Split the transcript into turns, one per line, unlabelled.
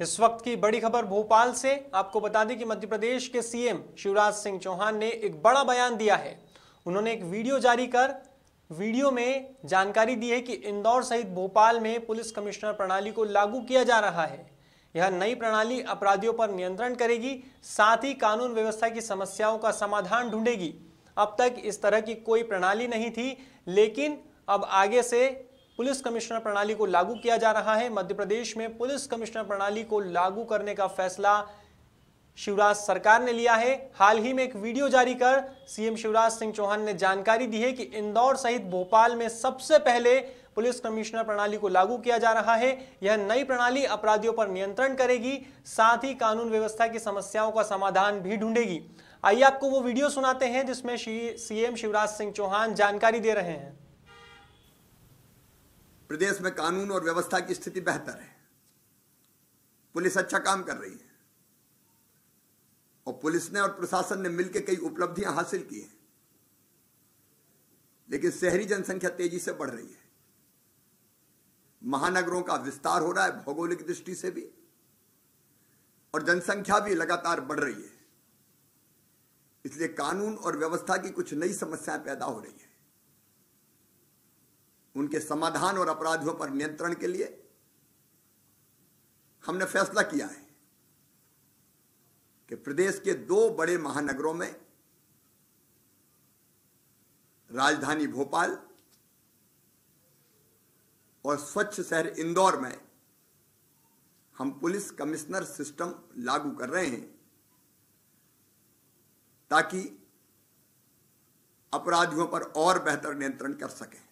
इस वक्त की बड़ी खबर भोपाल से। आपको बता दें कि मध्य प्रदेश के सीएम शिवराज सिंह चौहान ने एक बड़ा बयान दिया है। उन्होंने एक वीडियो जारी कर वीडियो में जानकारी दी है कि इंदौर सहित भोपाल में पुलिस कमिश्नर प्रणाली को लागू किया जा रहा है। यह नई प्रणाली अपराधियों पर नियंत्रण करेगी, साथ ही कानून व्यवस्था की समस्याओं का समाधान ढूंढेगी। अब तक इस तरह की कोई प्रणाली नहीं थी, लेकिन अब आगे से पुलिस कमिश्नर प्रणाली को लागू किया जा रहा है। मध्य प्रदेश में पुलिस कमिश्नर प्रणाली को लागू करने का फैसला शिवराज सरकार ने लिया है। हाल ही में एक वीडियो जारी कर सीएम शिवराज सिंह चौहान ने जानकारी दी है कि इंदौर सहित भोपाल में सबसे पहले पुलिस कमिश्नर प्रणाली को लागू किया जा रहा है। यह नई प्रणाली अपराधियों पर नियंत्रण करेगी, साथ ही कानून व्यवस्था की समस्याओं का समाधान भी ढूंढेगी। आइए आपको वो वीडियो सुनाते हैं जिसमें सीएम शिवराज सिंह चौहान जानकारी दे रहे हैं।
प्रदेश में कानून और व्यवस्था की स्थिति बेहतर है। पुलिस अच्छा काम कर रही है। और पुलिस ने और प्रशासन ने मिलकर कई उपलब्धियाँ हासिल की हैं। लेकिन शहरी जनसंख्या तेज़ी से बढ़ रही है। महानगरों का विस्तार हो रहा है भौगोलिक दृष्टि से भी। और जनसंख्या भी लगातार बढ़ रही है। इसलिए कानून और व्यवस्था की कुछ नई समस्याएँ पैदा हो रही है। उनके समाधान और अपराधियों पर नियंत्रण के लिए हमने फैसला किया है कि प्रदेश के दो बड़े महानगरों में राजधानी भोपाल और स्वच्छ शहर इंदौर में हम पुलिस कमिश्नर सिस्टम लागू कर रहे हैं ताकि अपराधियों पर और बेहतर नियंत्रण कर सकें।